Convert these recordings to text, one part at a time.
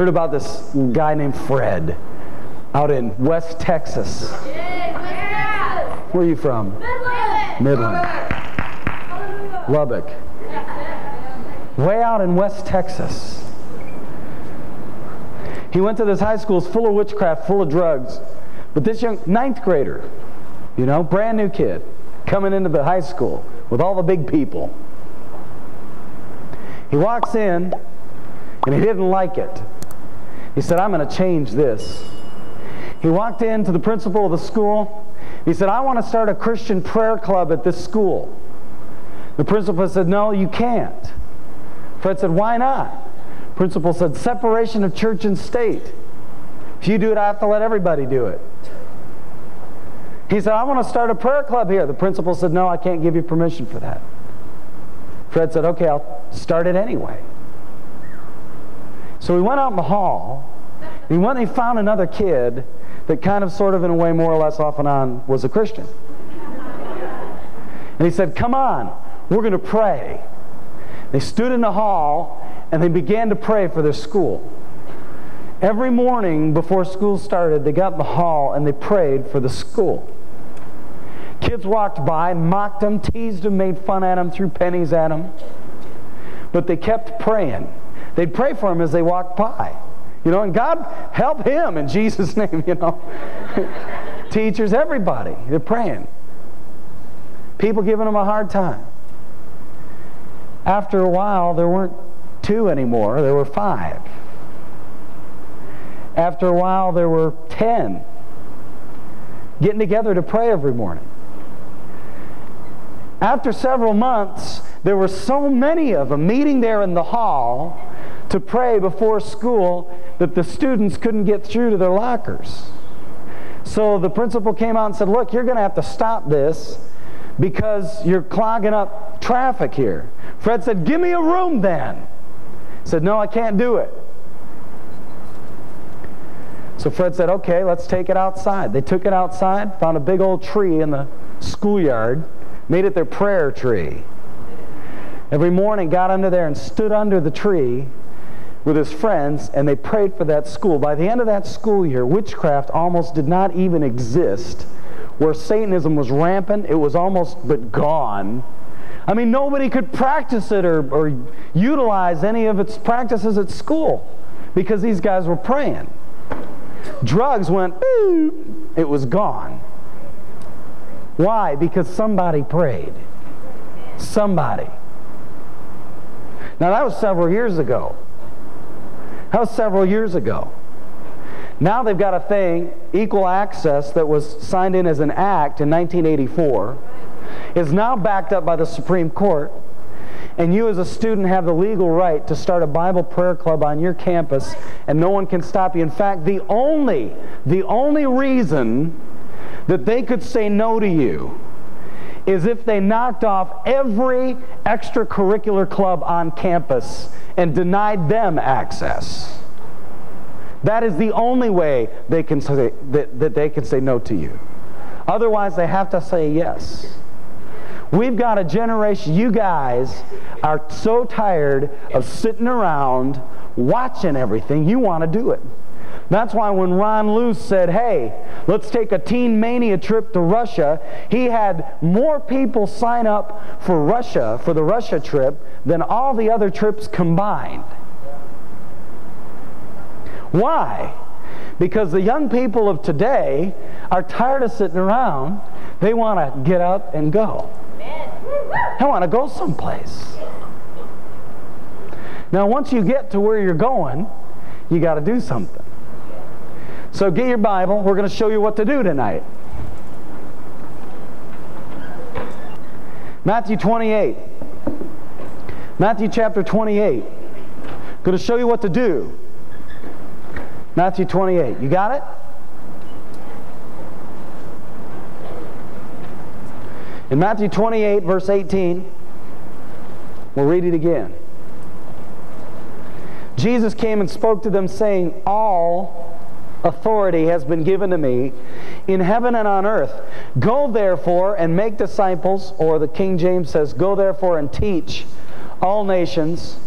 Heard about this guy named Fred out in West Texas. Where are you from? Midland. Midland. Lubbock. Way out in West Texas. He went to this high school, full of witchcraft, full of drugs. But this young ninth grader, you know, brand new kid, coming into the high school with all the big people. He walks in and he didn't like it. He said, I'm going to change this. He walked in to the principal of the school. He said, I want to start a Christian prayer club at this school. The principal said, No, you can't. Fred said, Why not? Principal said, Separation of church and state. If you do it, I have to let everybody do it. He said, I want to start a prayer club here. The principal said, No, I can't give you permission for that. Fred said, Okay, I'll start it anyway. So we went out in the hall. He went and he found another kid that kind of, sort of, in a way, more or less off and on, was a Christian. And he said, Come on, we're going to pray. They stood in the hall and they began to pray for their school. Every morning before school started, they got in the hall and they prayed for the school. Kids walked by, mocked them, teased them, made fun at them, threw pennies at them. But they kept praying. They'd pray for him as they walked by. You know, and God help him in Jesus' name, you know. Teachers, everybody, they're praying. People giving them a hard time. After a while, there weren't two anymore, there were five. After a while, there were ten getting together to pray every morning. After several months, there were so many of them meeting there in the hall to pray before school that the students couldn't get through to their lockers. So the principal came out and said, Look, you're going to have to stop this because you're clogging up traffic here. Fred said, Give me a room then. He said, No, I can't do it. So Fred said, Okay, let's take it outside. They took it outside, found a big old tree in the schoolyard, made it their prayer tree. Every morning, got under there and stood under the tree with his friends, and they prayed for that school. By the end of that school year, witchcraft almost did not even exist. Where Satanism was rampant, it was almost but gone. I mean, nobody could practice it or, or utilize any of its practices at school because these guys were praying. Drugs went, it was gone. Why? Because somebody prayed. Somebody. Now, that was several years ago. That was several years ago. Now they've got a thing, equal access, that was signed in as an act in 1984, is now backed up by the Supreme Court, and you as a student have the legal right to start a Bible prayer club on your campus, and no one can stop you. In fact, the only, the only reason that they could say no to you is if they knocked off every extracurricular club on campus and denied them access. That is the only way they can say that, that they can say no to you. Otherwise, they have to say yes. We've got a generation, you guys are so tired of sitting around watching everything, you want to do it. That's why when Ron Luce said, hey, let's take a Teen Mania trip to Russia, he had more people sign up for Russia, for the Russia trip, than all the other trips combined. Why? Because the young people of today are tired of sitting around. They want to get up and go. They want to go someplace. Now, once you get to where you're going, you got to do something. So get your Bible. We're going to show you what to do tonight. Matthew 28. Matthew chapter 28. I'm Going to show you what to do. Matthew 28. You got it? In Matthew 28, verse 18, we'll read it again. Jesus came and spoke to them, saying, All authority has been given to me in heaven and on earth. Go therefore and make disciples, or the King James says, Go therefore and teach all nations,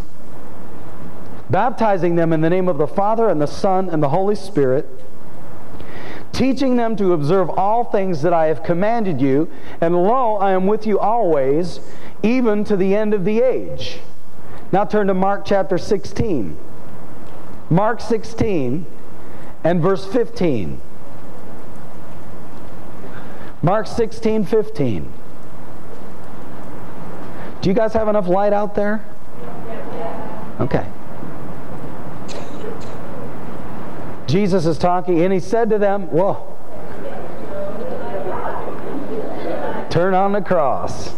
baptizing them in the name of the Father and the Son and the Holy Spirit, teaching them to observe all things that I have commanded you, and lo, I am with you always, even to the end of the age. Now turn to Mark chapter 16. Mark 16 and verse 15. Mark 16, 15. Do you guys have enough light out there? Okay. Jesus is talking, and he said to them, Whoa, turn on the cross.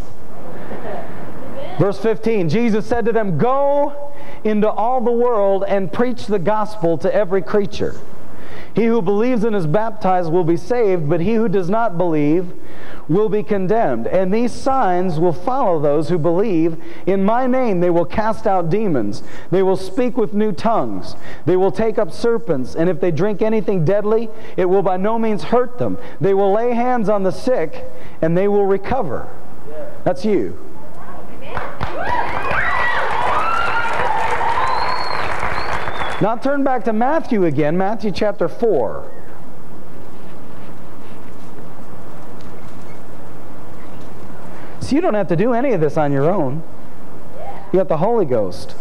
Verse 15 Jesus said to them, Go into all the world and preach the gospel to every creature. He who believes and is baptized will be saved, but he who does not believe will be condemned. And these signs will follow those who believe. In my name they will cast out demons. They will speak with new tongues. They will take up serpents. And if they drink anything deadly, it will by no means hurt them. They will lay hands on the sick, and they will recover. That's you. Now turn back to Matthew again, Matthew chapter 4. So you don't have to do any of this on your own. You got the Holy Ghost.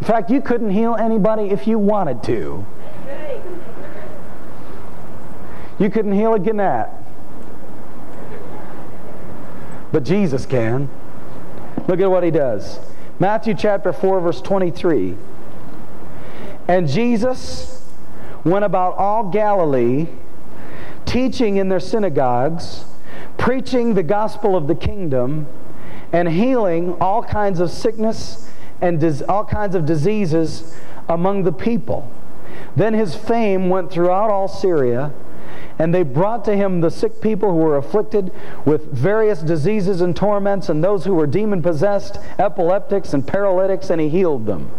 In fact, you couldn't heal anybody if you wanted to. You couldn't heal a gnat. But Jesus can. Look at what he does. Matthew chapter 4, verse 23. And Jesus went about all Galilee, teaching in their synagogues, preaching the gospel of the kingdom, and healing all kinds of sickness and all kinds of diseases among the people. Then his fame went throughout all Syria and they brought to him the sick people who were afflicted with various diseases and torments, and those who were demon possessed, epileptics, and paralytics, and he healed them.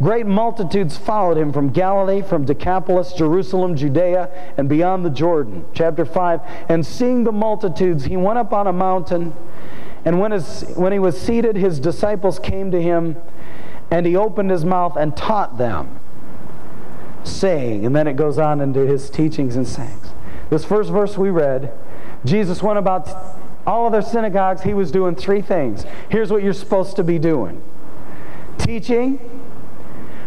Great multitudes followed him from Galilee, from Decapolis, Jerusalem, Judea, and beyond the Jordan. Chapter 5 And seeing the multitudes, he went up on a mountain, and when, his, when he was seated, his disciples came to him, and he opened his mouth and taught them, saying, and then it goes on into his teachings and sayings. This first verse we read, Jesus went about all of their synagogues. He was doing three things. Here's what you're supposed to be doing teaching,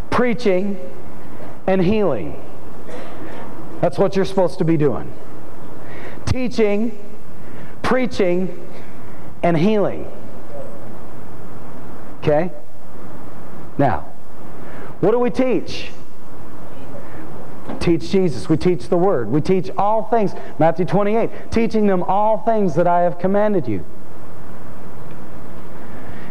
preaching, and healing. That's what you're supposed to be doing. Teaching, preaching, and healing. Okay? Now, what do we teach? Teach Jesus. We teach the Word. We teach all things. Matthew 28, teaching them all things that I have commanded you.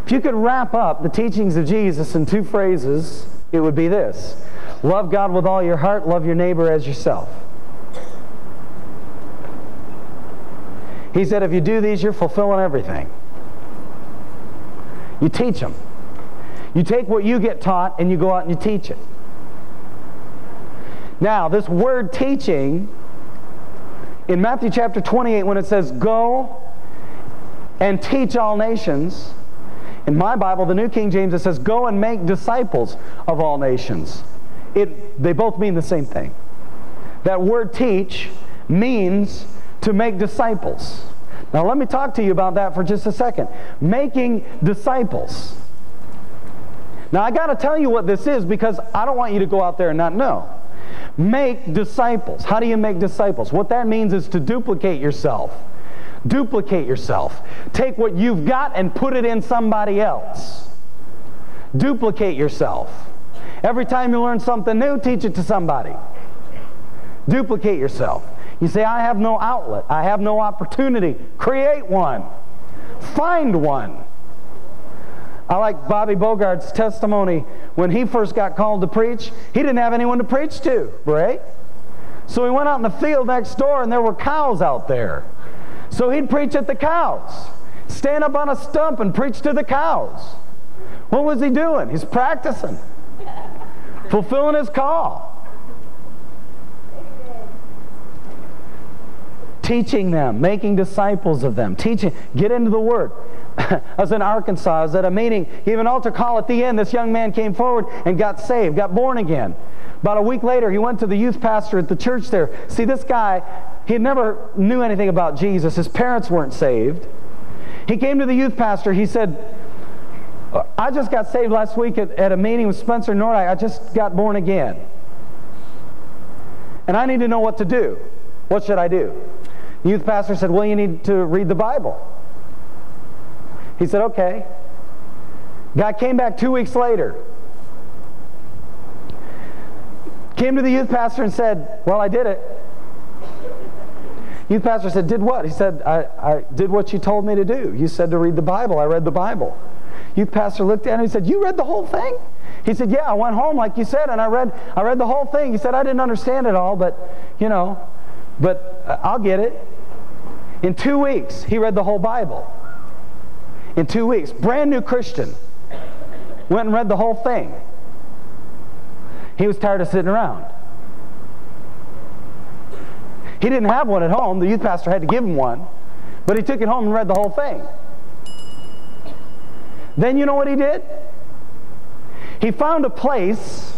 If you could wrap up the teachings of Jesus in two phrases, it would be this Love God with all your heart, love your neighbor as yourself. He said, if you do these, you're fulfilling everything. You teach them. You take what you get taught and you go out and you teach it. Now, this word teaching, in Matthew chapter 28, when it says, Go and teach all nations, in my Bible, the New King James, it says, Go and make disciples of all nations. It, they both mean the same thing. That word teach means to make disciples. Now, let me talk to you about that for just a second. Making disciples. Now, I got to tell you what this is because I don't want you to go out there and not know. Make disciples. How do you make disciples? What that means is to duplicate yourself. Duplicate yourself. Take what you've got and put it in somebody else. Duplicate yourself. Every time you learn something new, teach it to somebody. Duplicate yourself. You say, I have no outlet. I have no opportunity. Create one. Find one. I like Bobby Bogart's testimony when he first got called to preach. He didn't have anyone to preach to, right? So he went out in the field next door and there were cows out there. So he'd preach at the cows. Stand up on a stump and preach to the cows. What was he doing? He's practicing, fulfilling his call. Teaching them, making disciples of them, teaching, get into the Word. I was in Arkansas. I was at a meeting. He gave an altar call at the end. This young man came forward and got saved, got born again. About a week later, he went to the youth pastor at the church there. See, this guy, he never knew anything about Jesus. His parents weren't saved. He came to the youth pastor. He said, I just got saved last week at, at a meeting with Spencer Nordyke. I just got born again. And I need to know what to do. What should I do? The youth pastor said, Well, you need to read the Bible. He said, Okay. Guy came back two weeks later. Came to the youth pastor and said, Well, I did it. Youth pastor said, Did what? He said, I, I did what you told me to do. You said to read the Bible. I read the Bible. Youth pastor looked at him and said, You read the whole thing? He said, Yeah, I went home like you said, and I read, I read the whole thing. He said, I didn't understand it all, but, you know, but uh, I'll get it. In two weeks, he read the whole Bible. In two weeks. Brand new Christian. Went and read the whole thing. He was tired of sitting around. He didn't have one at home. The youth pastor had to give him one. But he took it home and read the whole thing. Then you know what he did? He found a place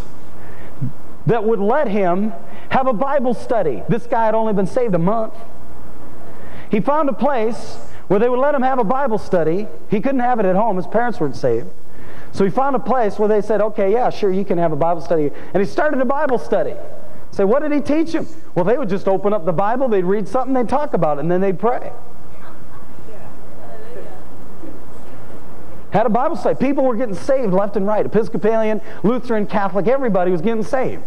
that would let him have a Bible study. This guy had only been saved a month. He found a place where they would let him have a Bible study. He couldn't have it at home. His parents weren't saved. So he found a place where they said, okay, yeah, sure, you can have a Bible study. And he started a Bible study. Say, what did he teach them? Well, they would just open up the Bible, they'd read something, they'd talk about it, and then they'd pray. Had a Bible study. People were getting saved left and right. Episcopalian, Lutheran, Catholic, everybody was getting saved.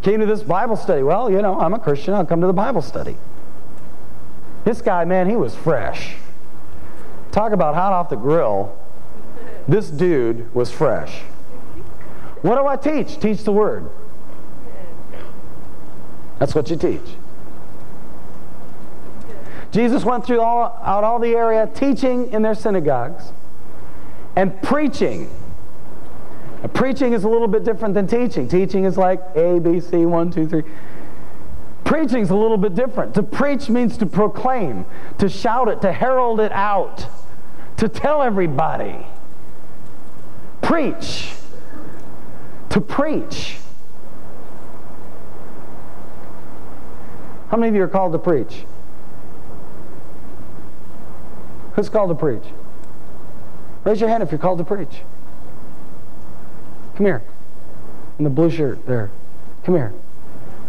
Came to this Bible study. Well, you know, I'm a Christian. I'll come to the Bible study. This guy, man, he was fresh. Talk about hot off the grill. This dude was fresh. What do I teach? Teach the word. That's what you teach. Jesus went through all, out all the area teaching in their synagogues and preaching. Preaching is a little bit different than teaching. Teaching is like A, B, C, 1, 2, 3. Preaching's a little bit different. To preach means to proclaim, to shout it, to herald it out, to tell everybody. Preach. To preach. How many of you are called to preach? Who's called to preach? Raise your hand if you're called to preach. Come here. In the blue shirt there. Come here.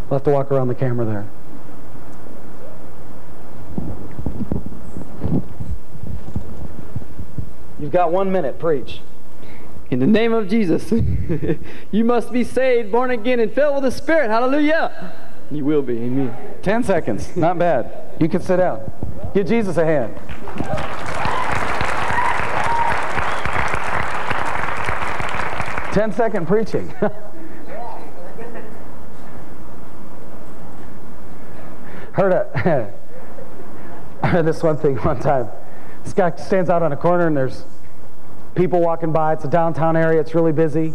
We'll have to walk around the camera there. You've got one minute. Preach. In the name of Jesus, you must be saved, born again, and filled with the Spirit. Hallelujah. You will be. Amen. Ten seconds. Not bad. You can sit down. Give Jesus a hand. Ten second preaching. heard a I heard this one thing one time. This guy stands out on a corner and there's people walking by. It's a downtown area. It's really busy.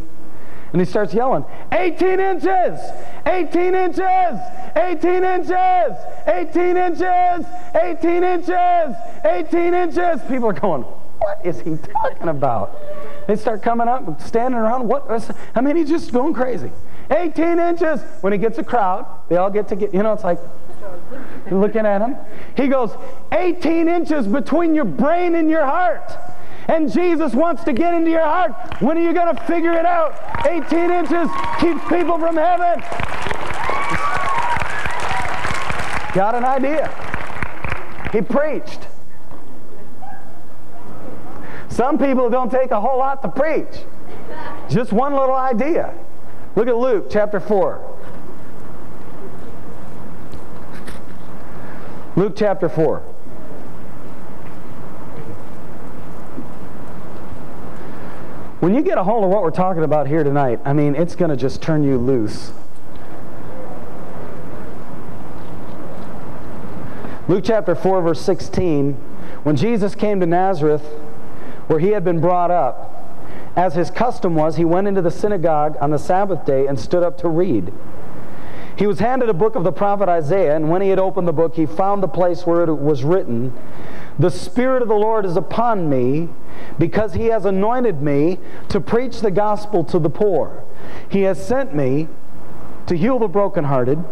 And he starts yelling, 18 inches, 18 inches, 18 inches, 18 inches, 18 inches, 18 inches. People are going, what is he talking about? They start coming up, standing around. What? I mean, he's just going crazy. 18 inches. When he gets a crowd, they all get to get, you know, it's like, looking at him. He goes, 18 inches between your brain and your heart and Jesus wants to get into your heart, when are you going to figure it out? 18 inches keeps people from heaven. Got an idea. He preached. Some people don't take a whole lot to preach. Just one little idea. Look at Luke chapter 4. Luke chapter 4. When you get a hold of what we're talking about here tonight, I mean, it's going to just turn you loose. Luke chapter 4, verse 16. When Jesus came to Nazareth, where he had been brought up, as his custom was, he went into the synagogue on the Sabbath day and stood up to read. He was handed a book of the prophet Isaiah, and when he had opened the book, he found the place where it was written, The Spirit of the Lord is upon me, because he has anointed me to preach the gospel to the poor. He has sent me to heal the brokenhearted,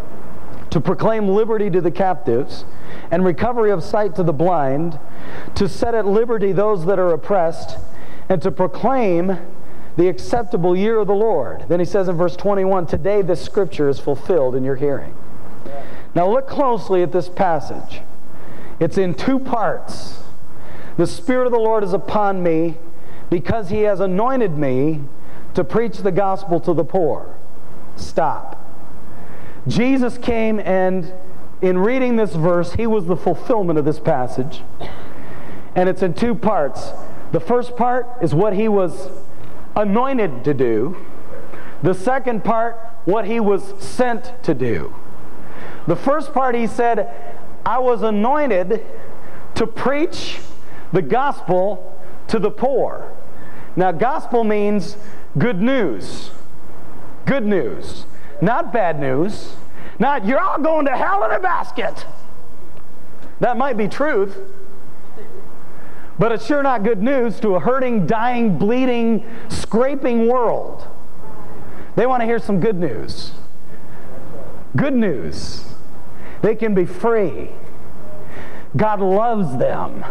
to proclaim liberty to the captives, and recovery of sight to the blind, to set at liberty those that are oppressed, and to proclaim the acceptable year of the Lord. Then he says in verse 21 Today this scripture is fulfilled in your hearing. Now look closely at this passage. It's in two parts. The Spirit of the Lord is upon me because he has anointed me to preach the gospel to the poor. Stop. Jesus came and in reading this verse, he was the fulfillment of this passage. And it's in two parts. The first part is what he was anointed to do. The second part, what he was sent to do. The first part, he said, I was anointed to preach the gospel to the poor. Now, gospel means good news. Good news. Not bad news. Not, you're all going to hell in a basket. That might be truth. But it's sure not good news to a hurting, dying, bleeding, scraping world. They want to hear some good news. Good news. They can be free. God loves them.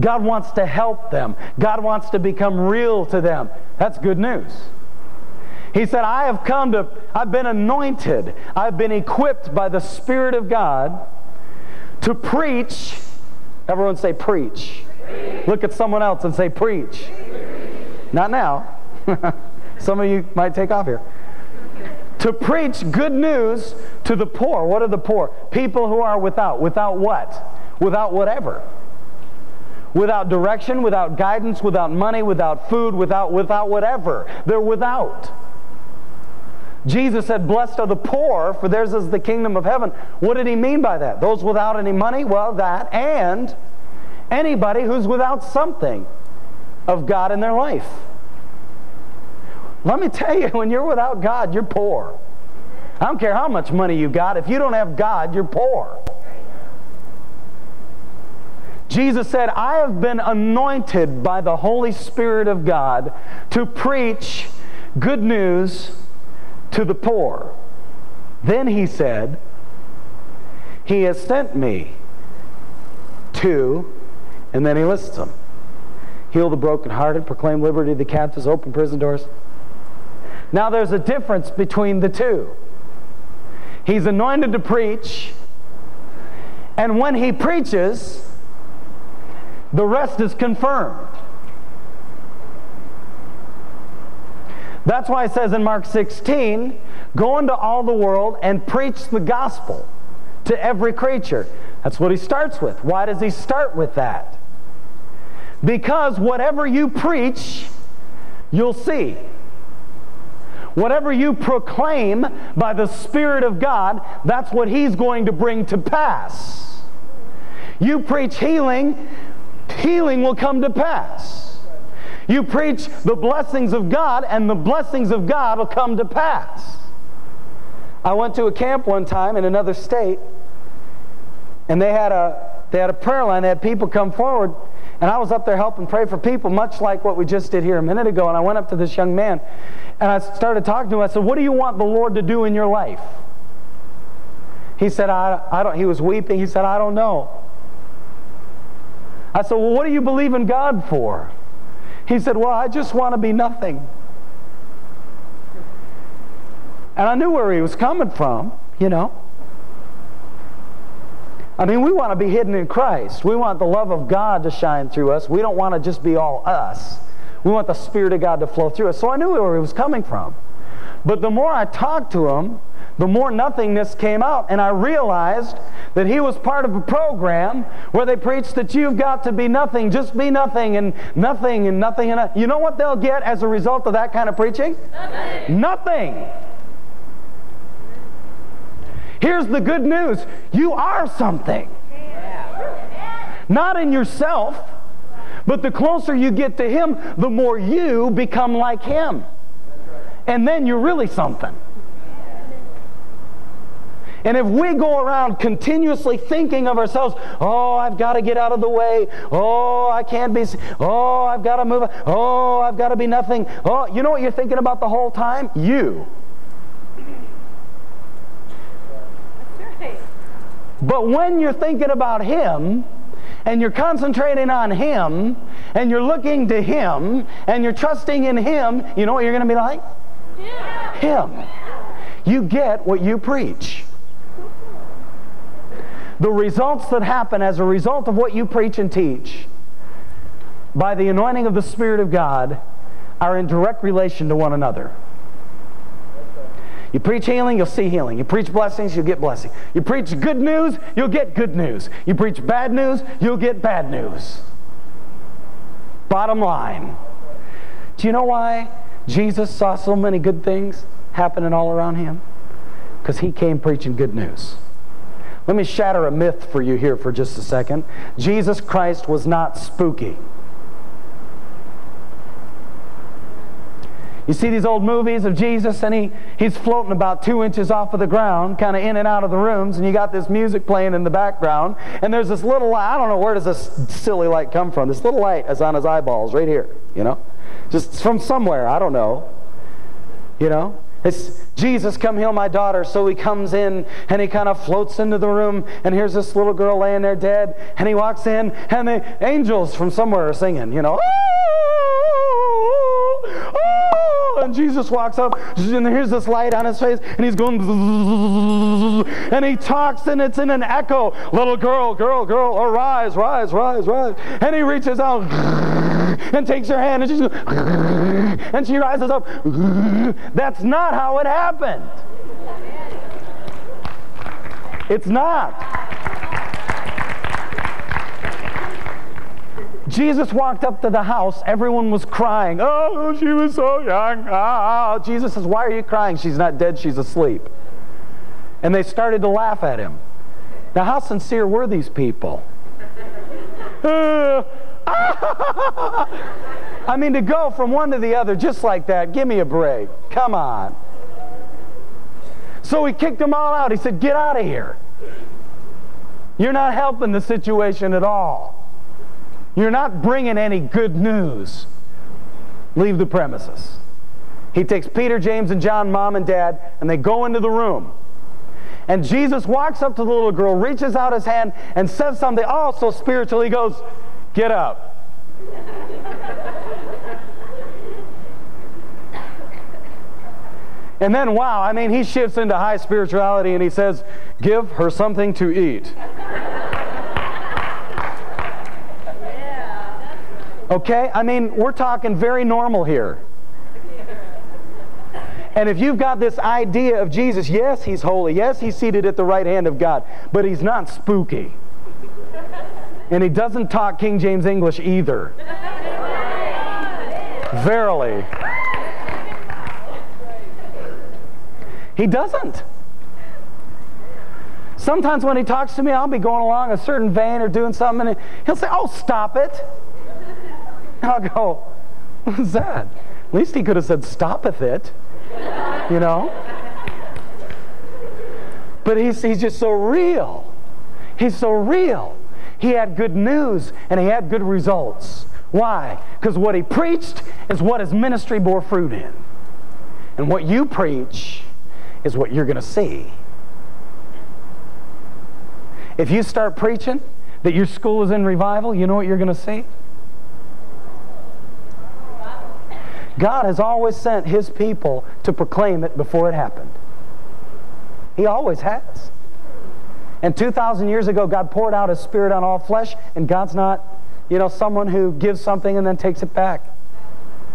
God wants to help them. God wants to become real to them. That's good news. He said, I have come to, I've been anointed, I've been equipped by the Spirit of God to preach. Everyone say, preach. Look at someone else and say, Preach. Not now. Some of you might take off here. To preach good news to the poor. What are the poor? People who are without. Without what? Without whatever. Without direction, without guidance, without money, without food, without, without whatever. They're without. Jesus said, Blessed are the poor, for theirs is the kingdom of heaven. What did he mean by that? Those without any money? Well, that. And anybody who's without something of God in their life. Let me tell you, when you're without God, you're poor. I don't care how much money you got. If you don't have God, you're poor. Jesus said, I have been anointed by the Holy Spirit of God to preach good news to the poor. Then he said, He has sent me to and then he lists them heal the brokenhearted, proclaim liberty to the captives, open prison doors. Now there's a difference between the two. He's anointed to preach, and when he preaches, the rest is confirmed. That's why it says in Mark 16, go into all the world and preach the gospel to every creature. That's what he starts with. Why does he start with that? Because whatever you preach, you'll see. Whatever you proclaim by the Spirit of God, that's what He's going to bring to pass. You preach healing, healing will come to pass. You preach the blessings of God, and the blessings of God will come to pass. I went to a camp one time in another state, and they had a, they had a prayer line. They had people come forward and I was up there helping pray for people, much like what we just did here a minute ago. And I went up to this young man and I started talking to him. I said, What do you want the Lord to do in your life? He said, I, I don't, he was weeping. He said, I don't know. I said, Well, what do you believe in God for? He said, Well, I just want to be nothing. And I knew where he was coming from, you know. I mean, we want to be hidden in Christ. We want the love of God to shine through us. We don't want to just be all us. We want the Spirit of God to flow through us. So I knew where he was coming from. But the more I talked to him, the more nothingness came out. And I realized that he was part of a program where they preached that you've got to be nothing, just be nothing and nothing and nothing. And you know what they'll get as a result of that kind of preaching? Nothing. nothing. Here's the good news you are something. Not in yourself, but the closer you get to Him, the more you become like Him. And then you're really something. And if we go around continuously thinking of ourselves, oh, I've got to get out of the way. Oh, I can't be. Oh, I've got to move. Oh, I've got to be nothing. Oh, you know what you're thinking about the whole time? You. But when you're thinking about Him, and you're concentrating on Him, and you're looking to Him, and you're trusting in Him, you know what you're going to be like? Yeah. Him. You get what you preach. The results that happen as a result of what you preach and teach by the anointing of the Spirit of God are in direct relation to one another. You preach healing, you'll see healing. You preach blessings, you'll get blessing. You preach good news, you'll get good news. You preach bad news, you'll get bad news. Bottom line. Do you know why Jesus saw so many good things happening all around him? Because he came preaching good news. Let me shatter a myth for you here for just a second. Jesus Christ was not spooky. You see these old movies of Jesus, and he, he's floating about two inches off of the ground, kind of in and out of the rooms, and you got this music playing in the background, and there's this little light. I don't know where does this silly light come from. This little light is on his eyeballs right here, you know? Just from somewhere, I don't know. You know? It's Jesus, come heal my daughter. So he comes in and he kind of floats into the room, and here's this little girl laying there dead, and he walks in, and the angels from somewhere are singing, you know. And Jesus walks up, and here's this light on his face, and he's going, and he talks, and it's in an echo. Little girl, girl, girl, arise, rise, rise, rise. And he reaches out and takes her hand, and, she's, and she rises up. That's not how it happened. It's not. Jesus walked up to the house. Everyone was crying. Oh, she was so young. Ah. Jesus says, Why are you crying? She's not dead, she's asleep. And they started to laugh at him. Now, how sincere were these people? I mean, to go from one to the other just like that, give me a break. Come on. So he kicked them all out. He said, Get out of here. You're not helping the situation at all. You're not bringing any good news. Leave the premises. He takes Peter, James, and John, mom and dad, and they go into the room. And Jesus walks up to the little girl, reaches out his hand, and says something also spiritual. He goes, Get up. and then, wow, I mean, he shifts into high spirituality and he says, Give her something to eat. Okay? I mean, we're talking very normal here. And if you've got this idea of Jesus, yes, he's holy. Yes, he's seated at the right hand of God. But he's not spooky. And he doesn't talk King James English either. Verily. He doesn't. Sometimes when he talks to me, I'll be going along a certain vein or doing something, and he'll say, Oh, stop it. I'll go, what's that? At least he could have said, stoppeth it. You know? But he's, he's just so real. He's so real. He had good news and he had good results. Why? Because what he preached is what his ministry bore fruit in. And what you preach is what you're going to see. If you start preaching that your school is in revival, you know what you're going to see? God has always sent his people to proclaim it before it happened. He always has. And 2,000 years ago, God poured out his spirit on all flesh, and God's not, you know, someone who gives something and then takes it back.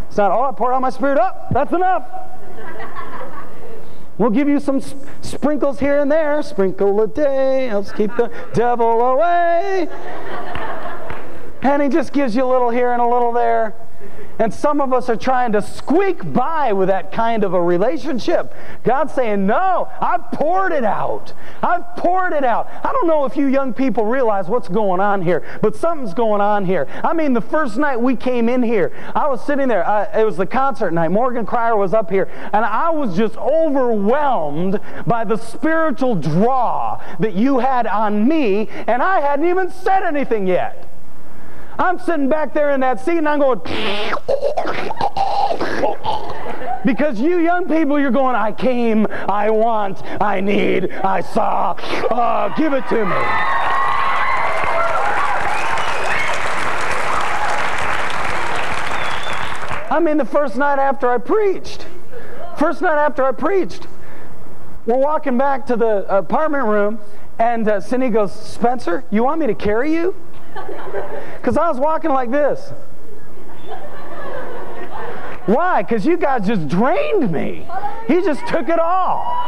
It's not, oh, I poured out my spirit up. That's enough. We'll give you some sp sprinkles here and there. Sprinkle a day, helps keep the devil away. and he just gives you a little here and a little there. And some of us are trying to squeak by with that kind of a relationship. God's saying, No, I've poured it out. I've poured it out. I don't know if you young people realize what's going on here, but something's going on here. I mean, the first night we came in here, I was sitting there. Uh, it was the concert night. Morgan Cryar was up here, and I was just overwhelmed by the spiritual draw that you had on me, and I hadn't even said anything yet. I'm sitting back there in that seat and I'm going, because you young people, you're going, I came, I want, I need, I saw. Oh, give it to me. I mean, the first night after I preached, first night after I preached, we're walking back to the apartment room, and uh, Cyndy goes, Spencer, you want me to carry you? Because I was walking like this. Why? Because you guys just drained me. He just took it all.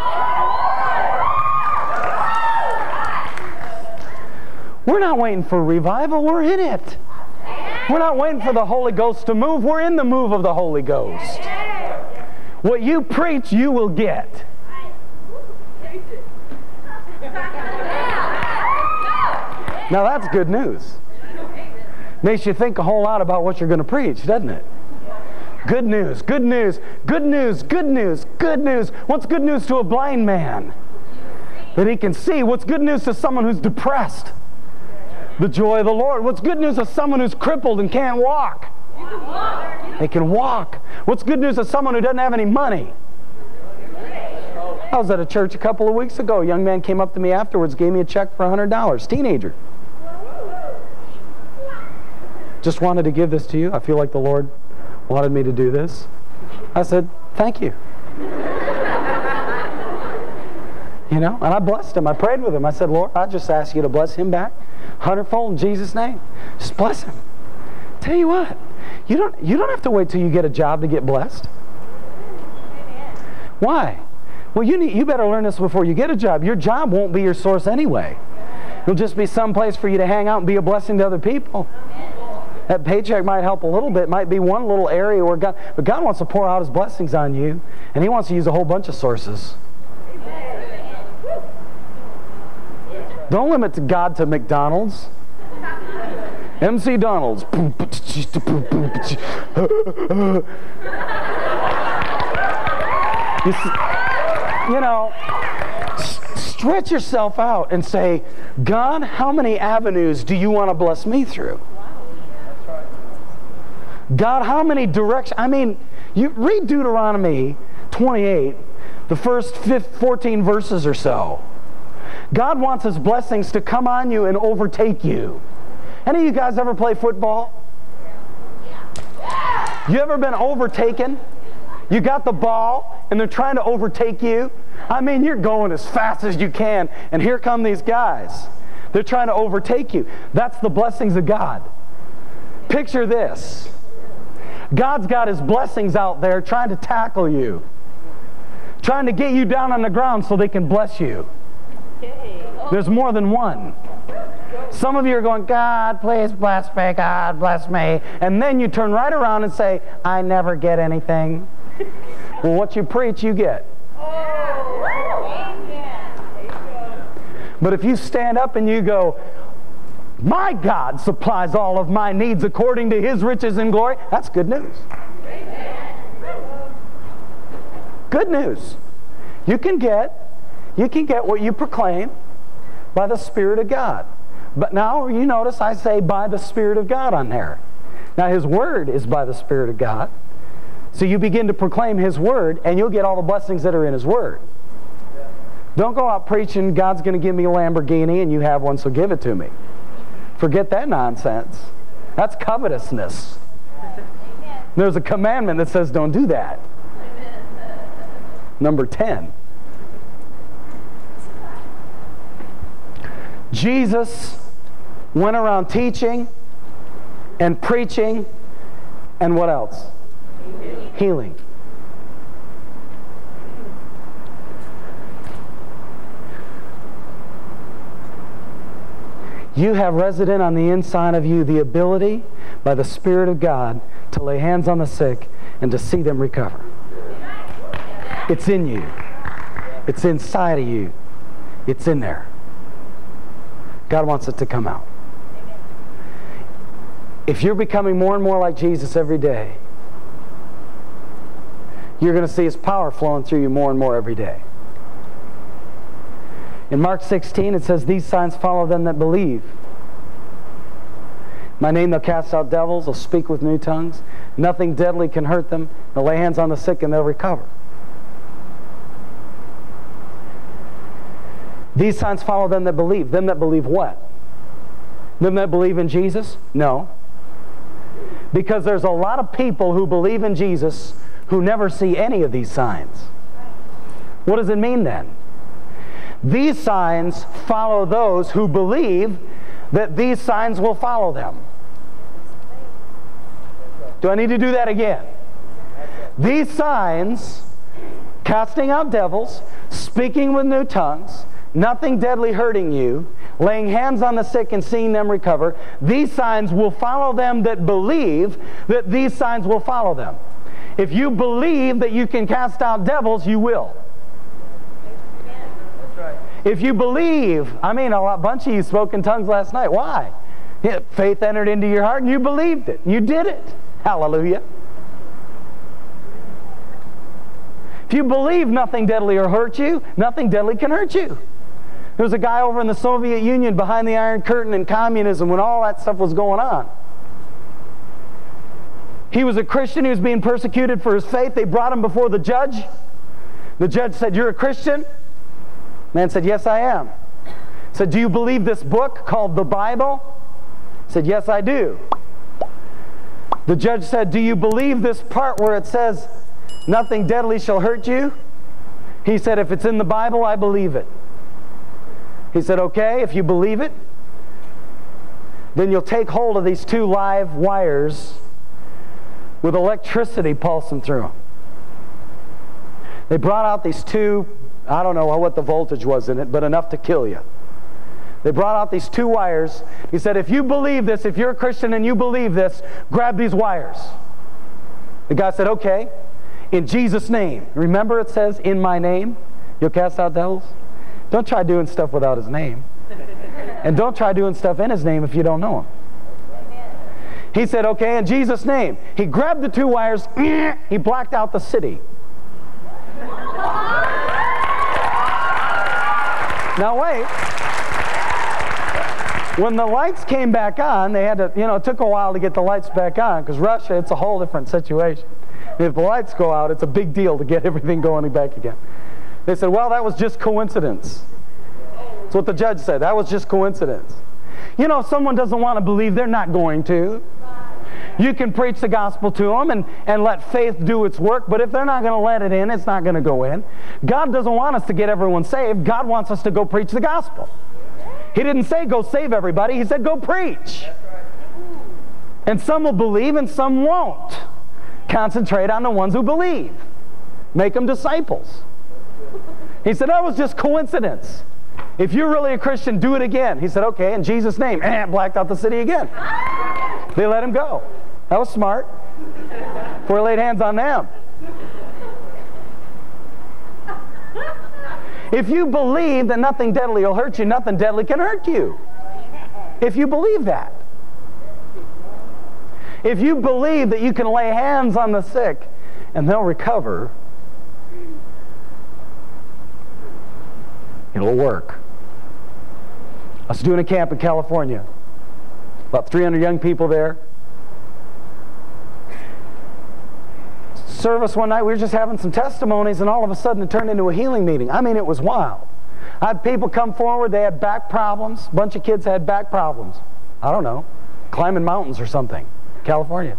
We're not waiting for revival, we're in it. We're not waiting for the Holy Ghost to move, we're in the move of the Holy Ghost. What you preach, you will get. Now that's good news. Makes you think a whole lot about what you're going to preach, doesn't it? Good news, good news, good news, good news, good news. What's good news to a blind man? That he can see. What's good news to someone who's depressed? The joy of the Lord. What's good news to someone who's crippled and can't walk? They can walk. What's good news to someone who doesn't have any money? I was at a church a couple of weeks ago. A young man came up to me afterwards, gave me a check for $100. Teenager. Just wanted to give this to you. I feel like the Lord wanted me to do this. I said, Thank you. you know, and I blessed him. I prayed with him. I said, Lord, I just ask you to bless him back hundredfold in Jesus' name. Just bless him. Tell you what, you don't, you don't have to wait till you get a job to get blessed. Why? Well, you, need, you better learn this before you get a job. Your job won't be your source anyway. It'll just be some place for you to hang out and be a blessing to other people. That paycheck might help a little bit, might be one little area where God, but God wants to pour out His blessings on you, and He wants to use a whole bunch of sources. Don't limit God to McDonald's. MC Donald's. you, you know, stretch yourself out and say, God, how many avenues do you want to bless me through? God, how many directions? I mean, you read Deuteronomy 28, the first 14 verses or so. God wants his blessings to come on you and overtake you. Any of you guys ever play football? You ever been overtaken? You got the ball and they're trying to overtake you. I mean, you're going as fast as you can, and here come these guys. They're trying to overtake you. That's the blessings of God. Picture this God's got his blessings out there trying to tackle you, trying to get you down on the ground so they can bless you. There's more than one. Some of you are going, God, please bless me, God, bless me. And then you turn right around and say, I never get anything. well, what you preach, you get. But if you stand up and you go, my God supplies all of my needs according to his riches and glory. That's good news. Good news. You can get you can get what you proclaim by the Spirit of God. But now you notice I say by the Spirit of God on there. Now his word is by the Spirit of God. So you begin to proclaim his word and you'll get all the blessings that are in his word. Don't go out preaching God's going to give me a Lamborghini and you have one so give it to me. Forget that nonsense. That's covetousness. There's a commandment that says don't do that. Number 10. Jesus went around teaching and preaching and what else? Healing. You have resident on the inside of you the ability by the Spirit of God to lay hands on the sick and to see them recover. It's in you. It's inside of you. It's in there. God wants it to come out. If you're becoming more and more like Jesus every day, you're going to see His power flowing through you more and more every day. In Mark 16, it says, These signs follow them that believe. My name they'll cast out devils, they'll speak with new tongues. Nothing deadly can hurt them. They'll lay hands on the sick and they'll recover. These signs follow them that believe. Them that believe what? Them that believe in Jesus? No. Because there's a lot of people who believe in Jesus who never see any of these signs. What does it mean then? These signs follow those who believe that these signs will follow them. Do I need to do that again? These signs, casting out devils, speaking with new tongues, nothing deadly hurting you, laying hands on the sick and seeing them recover, these signs will follow them that believe that these signs will follow them. If you believe that you can cast out devils, you will. If you believe, I mean, a bunch of you spoke in tongues last night. Why? Faith entered into your heart and you believed it. You did it. Hallelujah. If you believe nothing deadly will hurt you, nothing deadly can hurt you. There was a guy over in the Soviet Union behind the Iron Curtain and communism when all that stuff was going on. He was a Christian. He was being persecuted for his faith. They brought him before the judge. The judge said, You're a Christian? Man said, Yes, I am. Said, Do you believe this book called the Bible? Said, Yes, I do. The judge said, Do you believe this part where it says, Nothing deadly shall hurt you? He said, If it's in the Bible, I believe it. He said, Okay, if you believe it, then you'll take hold of these two live wires with electricity pulsing through them. They brought out these two, I don't know what the voltage was in it, but enough to kill you. They brought out these two wires. He said, if you believe this, if you're a Christian and you believe this, grab these wires. The guy said, okay, in Jesus' name. Remember it says, in my name, you'll cast out devils? Don't try doing stuff without his name. and don't try doing stuff in his name if you don't know him. He said, okay, in Jesus' name. He grabbed the two wires, he blacked out the city. now wait. When the lights came back on, they had to, you know, it took a while to get the lights back on because Russia, it's a whole different situation. If the lights go out, it's a big deal to get everything going back again. They said, well, that was just coincidence. That's what the judge said. That was just coincidence. You know, if someone doesn't want to believe, they're not going to. You can preach the gospel to them and, and let faith do its work, but if they're not going to let it in, it's not going to go in. God doesn't want us to get everyone saved. God wants us to go preach the gospel. He didn't say go save everybody. He said go preach. And some will believe and some won't. Concentrate on the ones who believe. Make them disciples. He said that was just coincidence. If you're really a Christian, do it again. He said, okay, in Jesus' name. And blacked out the city again. They let him go. That was smart. Before he laid hands on them. If you believe that nothing deadly will hurt you, nothing deadly can hurt you. If you believe that. If you believe that you can lay hands on the sick and they'll recover, it'll work. I was doing a camp in California. About 300 young people there. Service one night, we were just having some testimonies, and all of a sudden it turned into a healing meeting. I mean, it was wild. I had people come forward, they had back problems. A bunch of kids had back problems. I don't know, climbing mountains or something, California.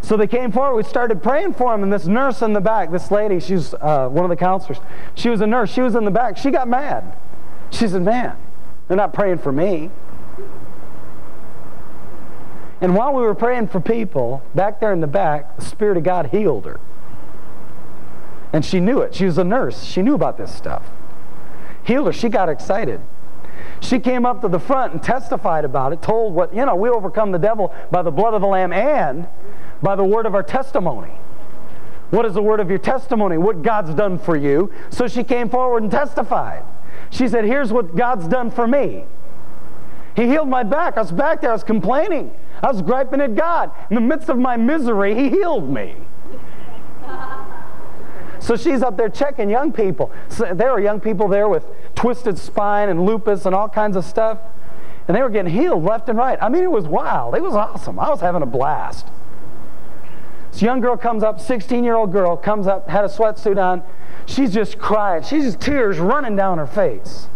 So they came forward. We started praying for them. And this nurse in the back, this lady, she's uh, one of the counselors. She was a nurse. She was in the back. She got mad. She said, Man, they're not praying for me. And while we were praying for people, back there in the back, the Spirit of God healed her. And she knew it. She was a nurse. She knew about this stuff. Healed her. She got excited. She came up to the front and testified about it, told what, you know, we overcome the devil by the blood of the Lamb and By the word of our testimony. What is the word of your testimony? What God's done for you. So she came forward and testified. She said, Here's what God's done for me. He healed my back. I was back there, I was complaining. I was griping at God. In the midst of my misery, He healed me. So she's up there checking young people. So there were young people there with twisted spine and lupus and all kinds of stuff. And they were getting healed left and right. I mean, it was wild. It was awesome. I was having a blast. This young girl comes up, 16 year old girl comes up, had a sweatsuit on. She's just crying. She's just tears running down her face.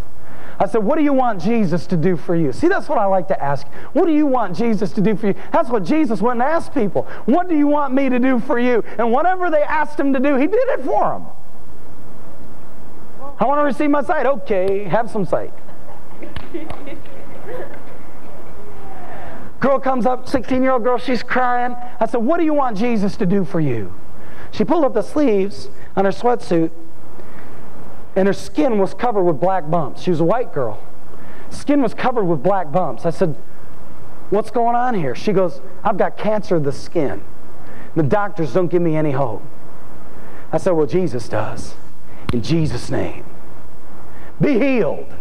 I said, What do you want Jesus to do for you? See, that's what I like to ask. What do you want Jesus to do for you? That's what Jesus went and asked people. What do you want me to do for you? And whatever they asked him to do, he did it for them. I want to receive my sight. Okay, have some sight. girl comes up, 16 year old girl, she's crying. I said, What do you want Jesus to do for you? She pulled up the sleeves on her sweatsuit and her skin was covered with black bumps. She was a white girl. Skin was covered with black bumps. I said, What's going on here? She goes, I've got cancer of the skin. The doctors don't give me any hope. I said, Well, Jesus does. In Jesus' name. Be healed.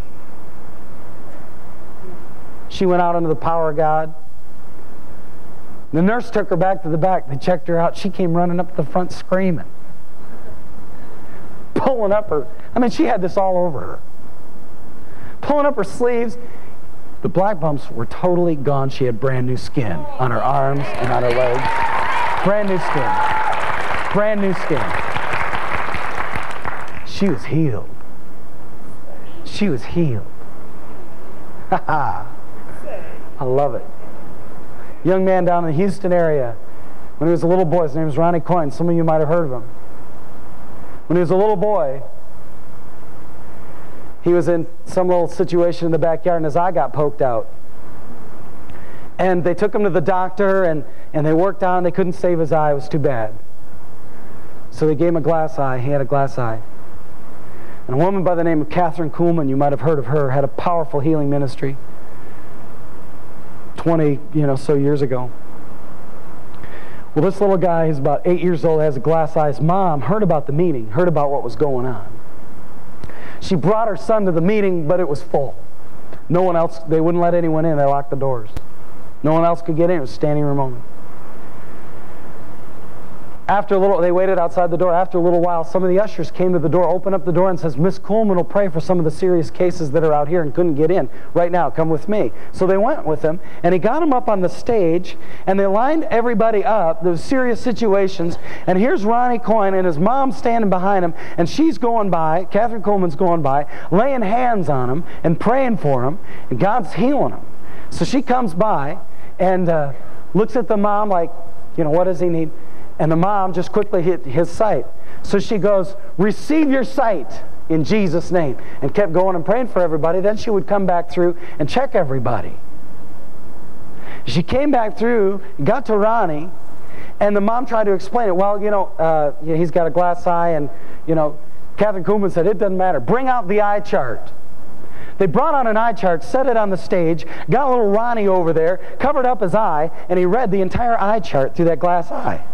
She went out under the power of God. The nurse took her back to the back. They checked her out. She came running up to the front screaming pulling up her. I mean, she had this all over her. Pulling up her sleeves. The black bumps were totally gone. She had brand new skin on her arms and on her legs. Brand new skin. Brand new skin. She was healed. She was healed. Ha ha. I love it. Young man down in the Houston area, when he was a little boy, his name was Ronnie Coyne. Some of you might have heard of him. When he was a little boy, he was in some little situation in the backyard and his eye got poked out. And they took him to the doctor and, and they worked on They couldn't save his eye. It was too bad. So they gave him a glass eye. He had a glass eye. And a woman by the name of Kathryn Kuhlman, you might have heard of her, had a powerful healing ministry 20, you know, so years ago. Well, this little guy who's about eight years old, has a glass eye. His mom heard about the meeting, heard about what was going on. She brought her son to the meeting, but it was full. No one else, they wouldn't let anyone in. They locked the doors. No one else could get in. It was standing room only. After a little, they waited outside the door. After a little while, some of the ushers came to the door, opened up the door, and says, Miss Kuhlman will pray for some of the serious cases that are out here and couldn't get in. Right now, come with me. So they went with him, and he got him up on the stage, and they lined everybody up. There serious situations, and here's Ronnie Coyne and his mom standing behind him, and she's going by, Kathryn Kuhlman's going by, laying hands on him and praying for him, and God's healing him. So she comes by and uh, looks at the mom like, you know, what does he need? And the mom just quickly hit his sight. So she goes, Receive your sight in Jesus' name. And kept going and praying for everybody. Then she would come back through and check everybody. She came back through, got to Ronnie, and the mom tried to explain it. Well, you know, uh, he's got a glass eye, and, you know, Kathryn Kuhlman said, It doesn't matter. Bring out the eye chart. They brought out an eye chart, set it on the stage, got a little Ronnie over there, covered up his eye, and he read the entire eye chart through that glass eye.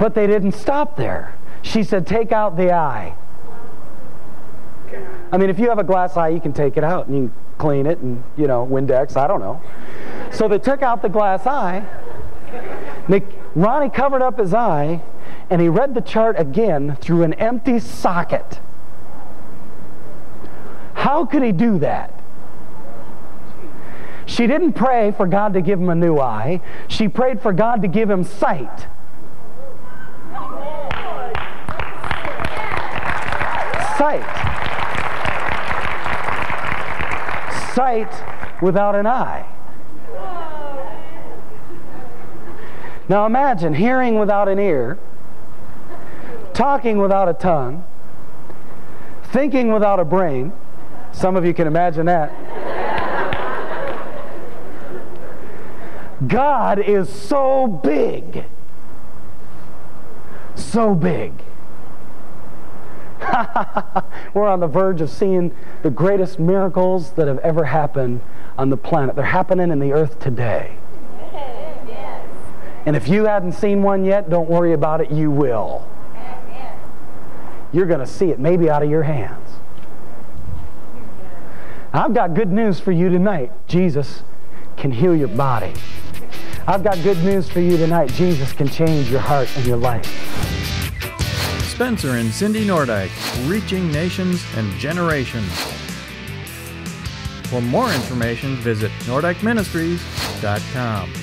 But they didn't stop there. She said, Take out the eye. I mean, if you have a glass eye, you can take it out and you can clean it and, you know, Windex, I don't know. So they took out the glass eye. They, Ronnie covered up his eye and he read the chart again through an empty socket. How could he do that? She didn't pray for God to give him a new eye. She prayed for God to give him sight. Sight. Sight without an eye. Now imagine hearing without an ear, talking without a tongue, thinking without a brain. Some of you can imagine that. God is so big. So big. We're on the verge of seeing the greatest miracles that have ever happened on the planet. They're happening in the earth today. And if you haven't seen one yet, don't worry about it, you will. You're going to see it, maybe out of your hands. I've got good news for you tonight. Jesus can heal your body. I've got good news for you tonight. Jesus can change your heart and your life. Spencer and Cyndy Nordyke, reaching nations and generations. For more information, visit nordykeministries.com.